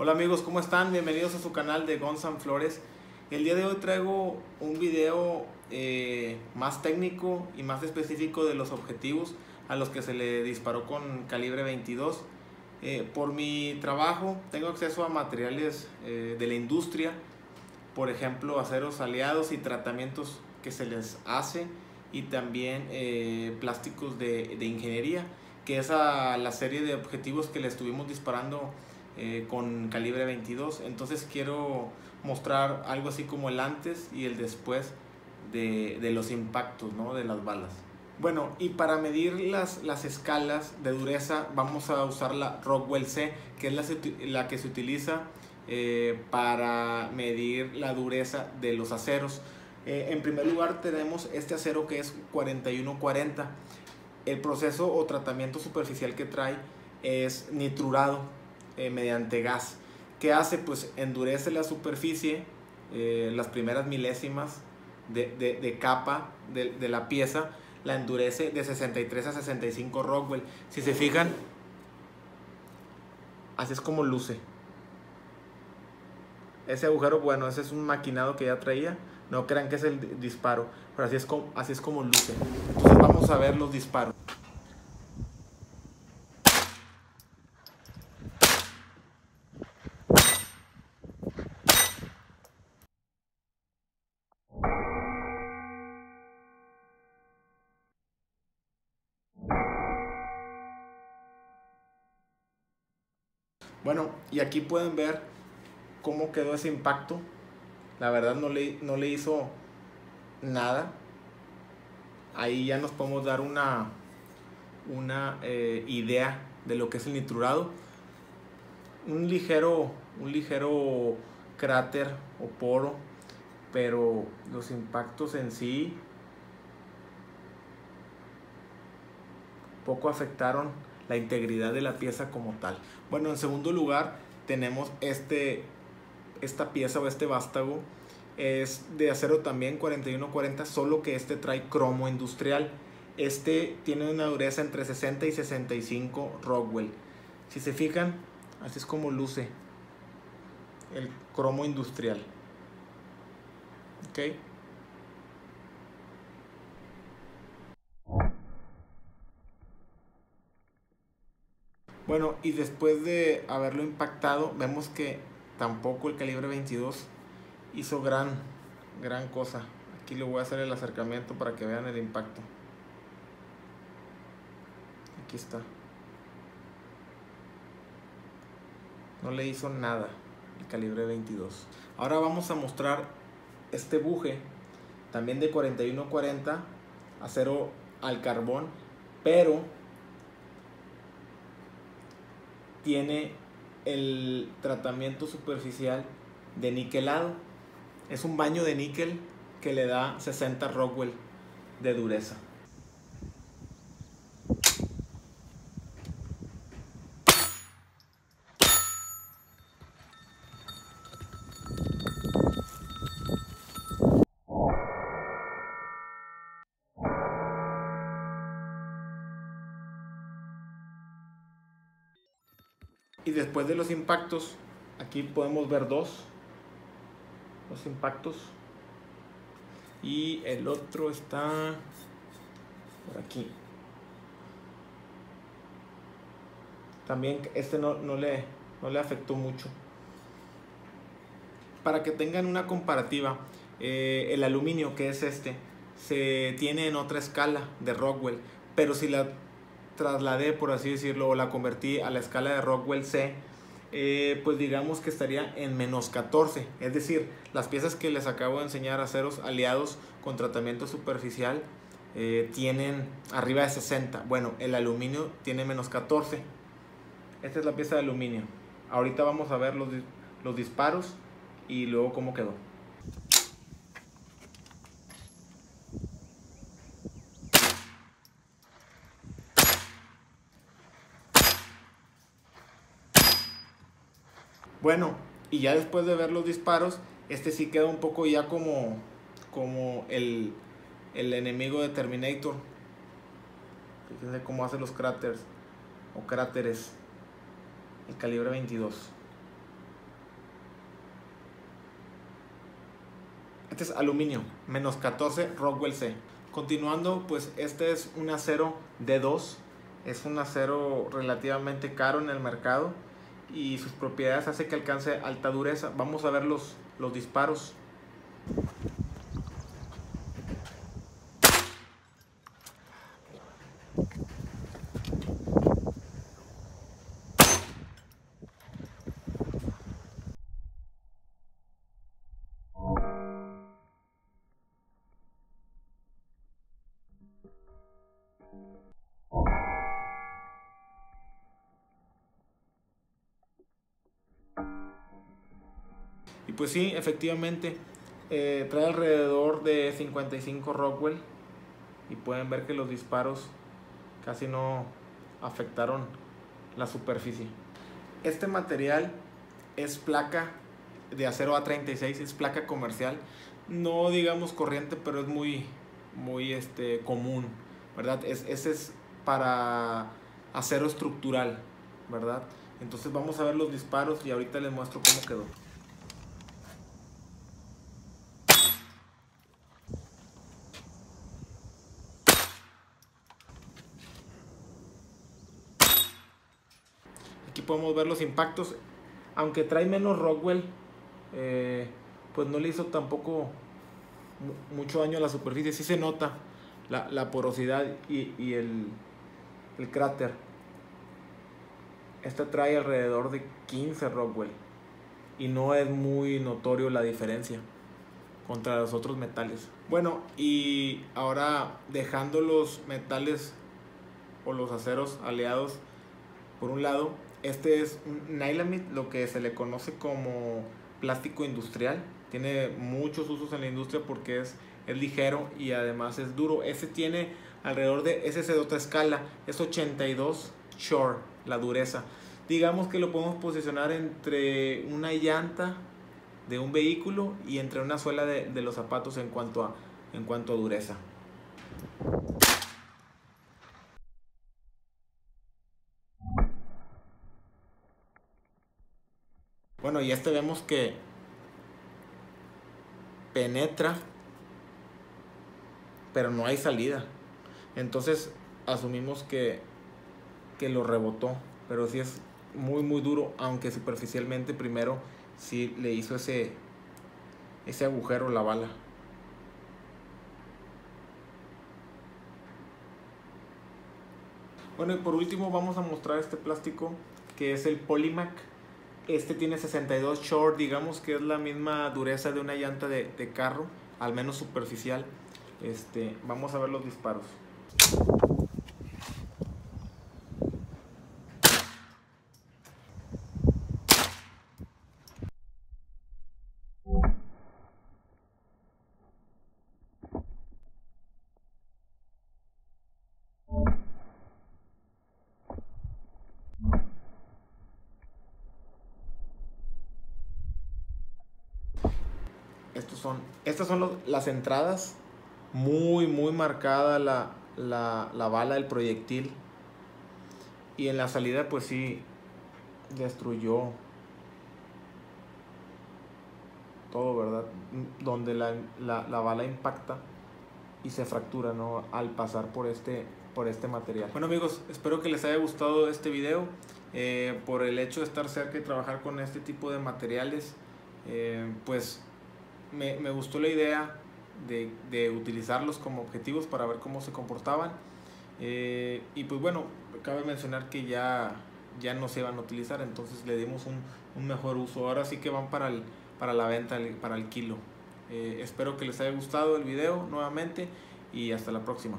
Hola amigos, ¿cómo están? Bienvenidos a su canal de Gonzan Flores. El día de hoy traigo un video eh, más técnico y más específico de los objetivos a los que se le disparó con calibre 22. Eh, por mi trabajo tengo acceso a materiales eh, de la industria, por ejemplo aceros aliados y tratamientos que se les hace y también plásticos de, de ingeniería que es a la serie de objetivos que le estuvimos disparando eh, con calibre 22. Entonces quiero mostrar algo así como el antes y el después de, de los impactos ¿no? de las balas. Bueno, y para medir las, las escalas de dureza vamos a usar la Rockwell C, que es la, la que se utiliza eh, para medir la dureza de los aceros. Eh, en primer lugar tenemos este acero que es 4140 el proceso o tratamiento superficial que trae es nitrurado eh, mediante gas. ¿Qué hace? Pues endurece la superficie, eh, las primeras milésimas de, capa de, de, la pieza, la endurece de 63 a 65 Rockwell. Si se fijan, así es como luce. Ese agujero, bueno, ese es un maquinado que ya traía. No crean que es el disparo, pero así es como, así es como luce. Entonces vamos a ver los disparos. Bueno, y aquí pueden ver cómo quedó ese impacto. La verdad no le, no le hizo nada. Ahí ya nos podemos dar una, una eh, idea de lo que es el nitrurado. Un ligero, un ligero cráter o poro, pero los impactos en sí poco afectaron la integridad de la pieza como tal. Bueno, en segundo lugar tenemos este, esta pieza o este vástago. Es de acero también 4140, solo que este trae cromo industrial. Este tiene una dureza entre 60 y 65 Rockwell. Si se fijan, así es como luce el cromo industrial. ¿Ok? Bueno, y después de haberlo impactado, vemos que tampoco el calibre 22 hizo gran, gran cosa. Aquí le voy a hacer el acercamiento para que vean el impacto. Aquí está. No le hizo nada el calibre 22. Ahora vamos a mostrar este buje, también de 4140, acero al carbón, pero tiene el tratamiento superficial de niquelado. Es un baño de níquel que le da 60 Rockwell de dureza. Después de los impactos, aquí podemos ver dos, los impactos. Y el otro está por aquí. También este no, no, le, no le afectó mucho. Para que tengan una comparativa, eh, el aluminio que es este, se tiene en otra escala de Rockwell, pero si la trasladé, por así decirlo, o la convertí a la escala de Rockwell C, eh, pues digamos que estaría en menos 14. Es decir, las piezas que les acabo de enseñar, aceros aliados con tratamiento superficial, eh, tienen arriba de 60. Bueno, el aluminio tiene menos 14. Esta es la pieza de aluminio. Ahorita vamos a ver los, los disparos y luego cómo quedó. Bueno, y ya después de ver los disparos, este sí queda un poco ya como, como el, el enemigo de Terminator. Fíjense cómo hace los cráteres o cráteres. El calibre 22. Este es aluminio, menos 14 Rockwell C. Continuando, pues este es un acero D2. Es un acero relativamente caro en el mercado y sus propiedades hace que alcance alta dureza. Vamos a ver los, los disparos. Pues sí, efectivamente, eh, trae alrededor de 55 Rockwell y pueden ver que los disparos casi no afectaron la superficie. Este material es placa de acero A36, es placa comercial, no digamos corriente, pero es muy, muy este, común, ¿verdad? Es, ese es para acero estructural, ¿verdad? Entonces vamos a ver los disparos y ahorita les muestro cómo quedó. Podemos ver los impactos. Aunque trae menos Rockwell, eh, pues no le hizo tampoco mucho daño a la superficie. Sí se nota la, la porosidad y, y el, el, cráter. Esta trae alrededor de 15 Rockwell. Y no es muy notorio la diferencia contra los otros metales. Bueno, y ahora dejando los metales o los aceros aliados por un lado, este es un Nylamid, lo que se le conoce como plástico industrial. Tiene muchos usos en la industria porque es, es ligero y además es duro. Este tiene alrededor de, ese es otra escala, es 82 Shore, la dureza. Digamos que lo podemos posicionar entre una llanta de un vehículo y entre una suela de, de los zapatos en cuanto a, en cuanto a dureza. Y este vemos que penetra, pero no hay salida. Entonces asumimos que, que lo rebotó, pero sí es muy muy duro, aunque superficialmente primero sí le hizo ese, ese agujero la bala. Bueno, y por último vamos a mostrar este plástico que es el Polymac. Este tiene 62 short, digamos que es la misma dureza de una llanta de, carro, al menos superficial. Este, vamos a ver los disparos. Estos son, estas son las entradas, muy, muy marcada la, la, la, bala del proyectil. Y en la salida, pues sí, destruyó todo, ¿verdad? Donde la, la, la bala impacta y se fractura, ¿no? Al pasar por este, por este material. Bueno amigos, espero que les haya gustado este video. Eh, por el hecho de estar cerca y trabajar con este tipo de materiales, eh, pues me, me, gustó la idea de, de, utilizarlos como objetivos para ver cómo se comportaban. Eh, y pues bueno, cabe mencionar que ya, ya no se van a utilizar, entonces le dimos un, un mejor uso. Ahora sí que van para, el, para la venta, para el kilo. Eh, espero que les haya gustado el video nuevamente y hasta la próxima.